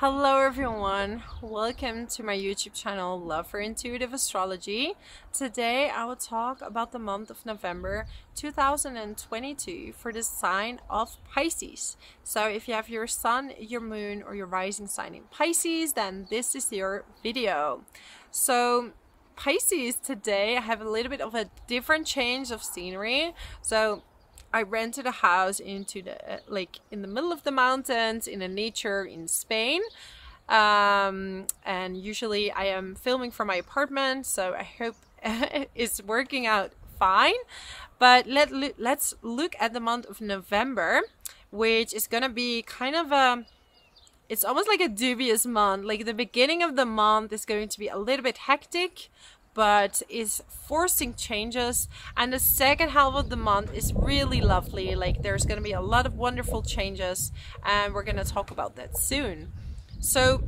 Hello everyone, welcome to my YouTube channel Love for Intuitive Astrology. Today I will talk about the month of November 2022 for the sign of Pisces. So if you have your sun, your moon or your rising sign in Pisces, then this is your video. So Pisces today I have a little bit of a different change of scenery. So I rented a house into the like in the middle of the mountains in a nature in Spain. Um, and usually I am filming from my apartment, so I hope it's working out fine. But let let's look at the month of November, which is gonna be kind of a it's almost like a dubious month. Like the beginning of the month is going to be a little bit hectic, but is forcing changes. And the second half of the month is really lovely. Like there's going to be a lot of wonderful changes and we're going to talk about that soon. So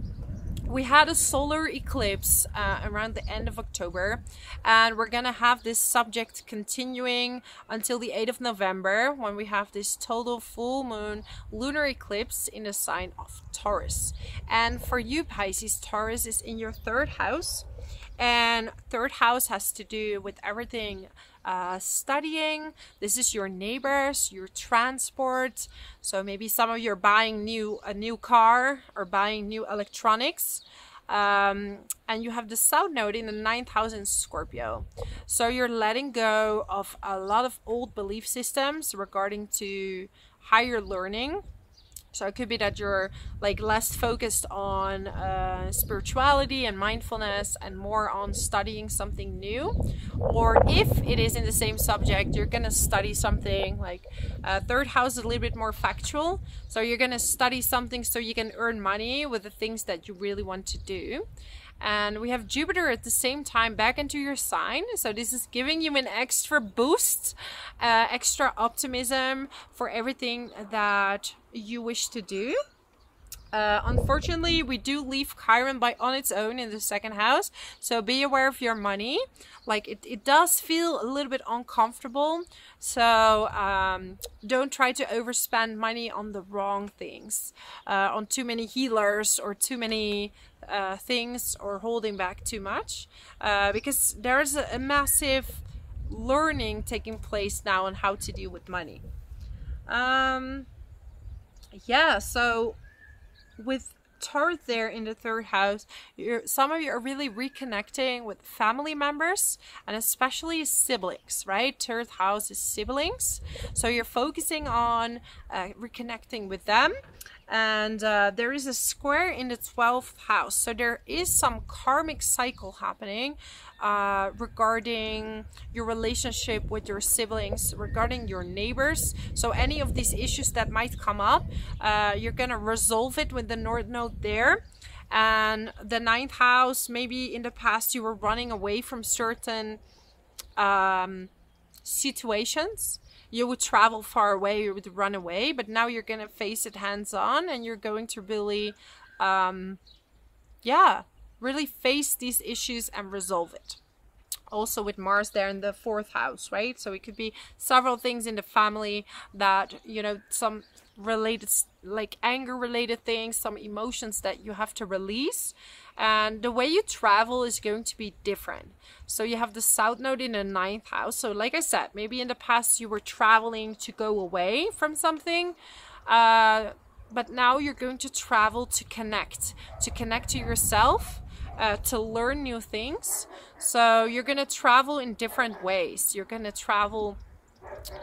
we had a solar eclipse uh, around the end of October, and we're gonna have this subject continuing until the 8th of November when we have this total full moon lunar eclipse in the sign of Taurus. And for you, Pisces, Taurus is in your third house, and third house has to do with everything uh, studying. This is your neighbors, your transport. So maybe some of you are buying new a new car or buying new electronics. Um, and you have the South Node in the ninth house in Scorpio. So you're letting go of a lot of old belief systems regarding to higher learning so it could be that you're like less focused on uh, spirituality and mindfulness and more on studying something new. Or if it is in the same subject, you're going to study something like uh, third house is a little bit more factual. So you're going to study something so you can earn money with the things that you really want to do and we have Jupiter at the same time back into your sign. So this is giving you an extra boost, uh, extra optimism for everything that you wish to do. Uh, unfortunately, we do leave Chiron by on its own in the second house, so be aware of your money. Like it, it does feel a little bit uncomfortable, so um, don't try to overspend money on the wrong things, uh, on too many healers or too many uh, things or holding back too much, uh, because there's a, a massive learning taking place now on how to deal with money. Um, yeah, so with Taurus there in the third house, you're, some of you are really reconnecting with family members and especially siblings, right? Third house is siblings. So you're focusing on uh, reconnecting with them and uh, there is a square in the 12th house. So there is some karmic cycle happening uh, regarding your relationship with your siblings regarding your neighbors. So any of these issues that might come up uh, you're gonna resolve it with the north node there. And the ninth house maybe in the past you were running away from certain um, situations you would travel far away, you would run away, but now you're gonna face it hands on and you're going to really, um, yeah, really face these issues and resolve it. Also with Mars there in the fourth house, right? So it could be several things in the family that, you know, some related, like anger related things, some emotions that you have to release and the way you travel is going to be different. So you have the south node in the ninth house. So like I said, maybe in the past you were traveling to go away from something. Uh, but now you're going to travel to connect, to connect to yourself, uh, to learn new things. So you're going to travel in different ways. You're going to travel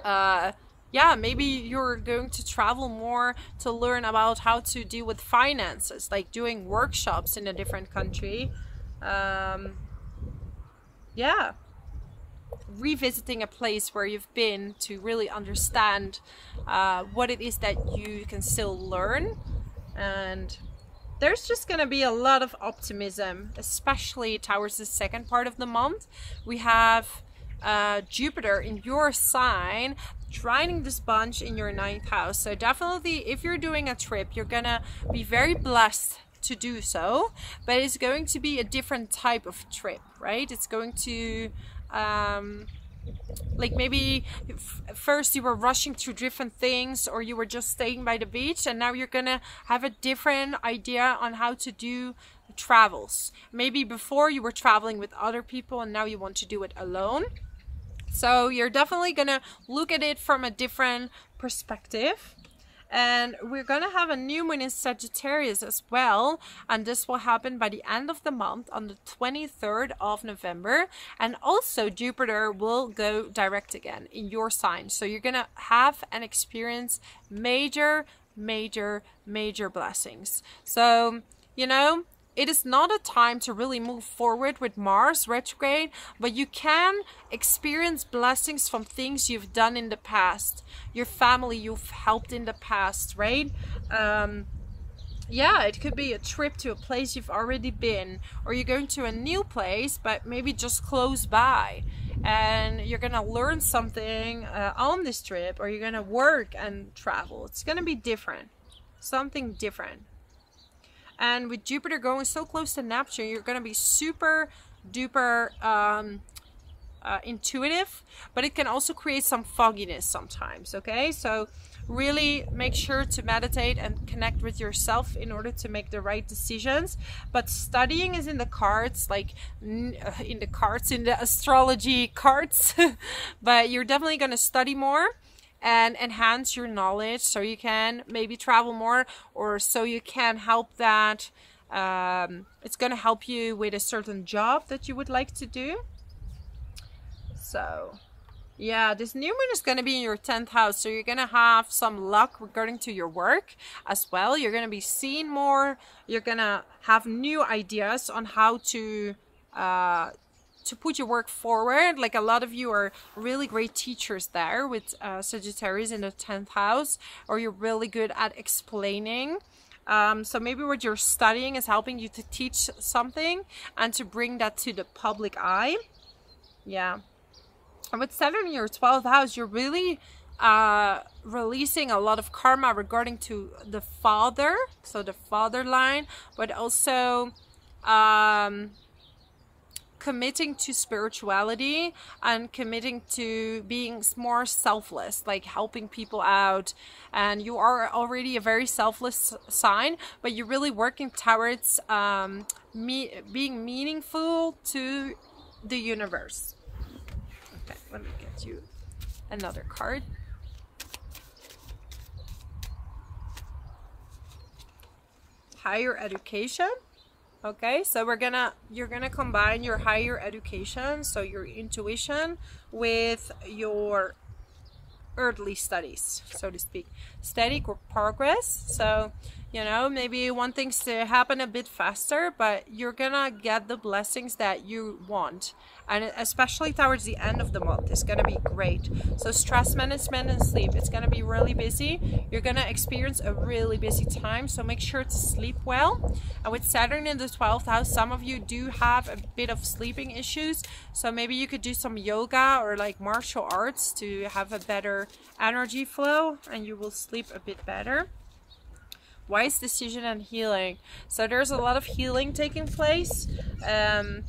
uh, yeah, maybe you're going to travel more to learn about how to deal with finances, like doing workshops in a different country. Um, yeah, revisiting a place where you've been to really understand uh, what it is that you can still learn. And there's just going to be a lot of optimism, especially towards the second part of the month. We have uh, Jupiter in your sign trining this bunch in your ninth house. So definitely if you're doing a trip, you're gonna be very blessed to do so, but it's going to be a different type of trip, right? It's going to, um, like maybe first you were rushing through different things or you were just staying by the beach and now you're gonna have a different idea on how to do travels maybe before you were traveling with other people and now you want to do it alone so you're definitely gonna look at it from a different perspective. And we're gonna have a new moon in Sagittarius as well. And this will happen by the end of the month on the 23rd of November. And also Jupiter will go direct again in your sign. So you're gonna have and experience major major major blessings. So you know it is not a time to really move forward with Mars retrograde, but you can experience blessings from things you've done in the past, your family you've helped in the past, right? Um, yeah, it could be a trip to a place you've already been, or you're going to a new place, but maybe just close by. And you're gonna learn something uh, on this trip, or you're gonna work and travel. It's gonna be different, something different. And with Jupiter going so close to Neptune, you're going to be super duper um, uh, intuitive, but it can also create some fogginess sometimes. Okay, so really make sure to meditate and connect with yourself in order to make the right decisions. But studying is in the cards, like uh, in the cards, in the astrology cards. but you're definitely going to study more and enhance your knowledge so you can maybe travel more or so you can help that um, it's going to help you with a certain job that you would like to do. So yeah this new moon is going to be in your 10th house so you're going to have some luck regarding to your work as well. You're going to be seeing more. You're going to have new ideas on how to uh, to put your work forward. Like a lot of you are really great teachers there with uh, Sagittarius in the 10th house, or you're really good at explaining. Um, so maybe what you're studying is helping you to teach something and to bring that to the public eye. Yeah. And with Saturn in your 12th house, you're really uh, releasing a lot of karma regarding to the father, so the father line, but also um, committing to spirituality and committing to being more selfless, like helping people out. And you are already a very selfless sign, but you're really working towards um, me being meaningful to the universe. Okay, let me get you another card. Higher education okay so we're gonna you're gonna combine your higher education so your intuition with your earthly studies so to speak. Steady progress so you know maybe you want things to happen a bit faster but you're gonna get the blessings that you want and especially towards the end of the month it's gonna be great. So stress management and sleep it's gonna be really busy. You're gonna experience a really busy time so make sure to sleep well. And with saturn in the 12th house some of you do have a bit of sleeping issues so maybe you could do some yoga or like martial arts to have a better energy flow and you will sleep a bit better. Wise decision and healing. So there's a lot of healing taking place. Um,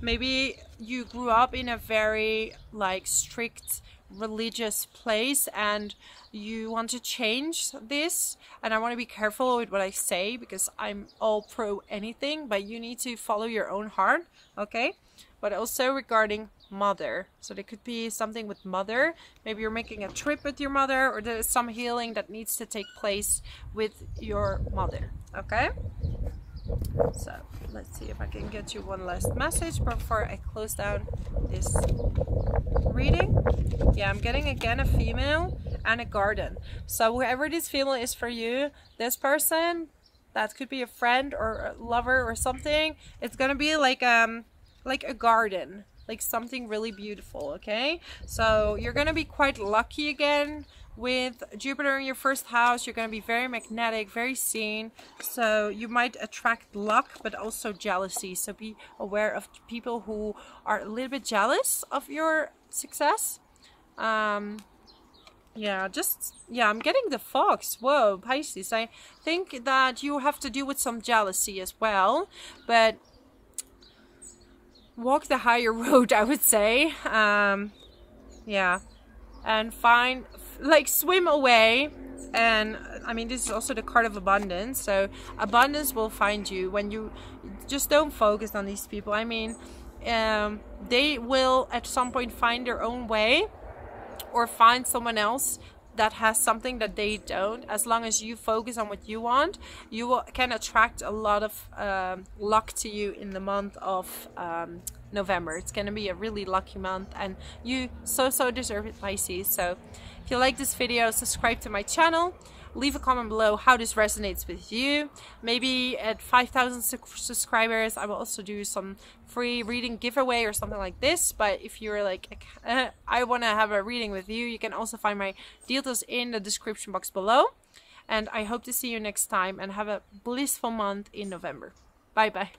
maybe you grew up in a very like strict religious place and you want to change this and i want to be careful with what i say because i'm all pro anything but you need to follow your own heart okay but also regarding mother. So there could be something with mother. Maybe you're making a trip with your mother or there's some healing that needs to take place with your mother. Okay? So let's see if I can get you one last message before I close down this reading. Yeah, I'm getting again a female and a garden. So whoever this female is for you, this person, that could be a friend or a lover or something. It's gonna be like um like a garden like something really beautiful okay so you're gonna be quite lucky again with Jupiter in your first house you're going to be very magnetic very seen. So you might attract luck but also jealousy. So be aware of people who are a little bit jealous of your success. Um yeah just yeah i'm getting the fox. Whoa pisces. I think that you have to deal with some jealousy as well but walk the higher road I would say. Um, yeah. And find like swim away and I mean this is also the card of abundance so abundance will find you when you just don't focus on these people. I mean um, they will at some point find their own way or find someone else that has something that they don't. As long as you focus on what you want you will, can attract a lot of um, luck to you in the month of um, November. It's gonna be a really lucky month and you so so deserve it Pisces. So if you like this video subscribe to my channel leave a comment below how this resonates with you. Maybe at 5,000 subscribers, I will also do some free reading giveaway or something like this. But if you're like, I want to have a reading with you, you can also find my details in the description box below. And I hope to see you next time and have a blissful month in November. Bye bye.